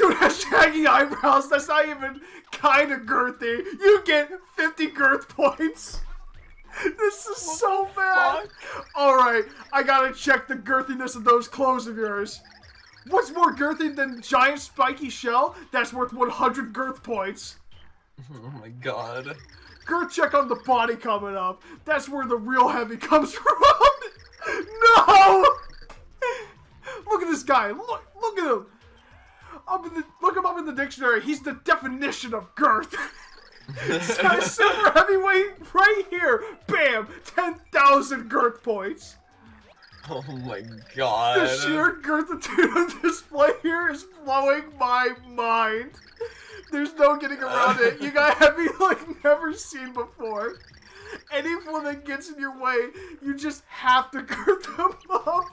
got shaggy eyebrows. That's not even kind of girthy. You get 50 girth points. This is so bad. All right, I gotta check the girthiness of those clothes of yours. What's more girthy than giant spiky shell? That's worth 100 girth points. Oh my god. Girth check on the body coming up. That's where the real heavy comes from. no! Look at this guy. Look, look at him. Up in the, look him up in the dictionary. He's the definition of girth. Super heavyweight right here. Bam! 10,000 girth points. Oh my god. The sheer girthitude of display here is blowing my mind. There's no getting around it. You got heavy like never seen before. Anyone that gets in your way, you just have to girth them up.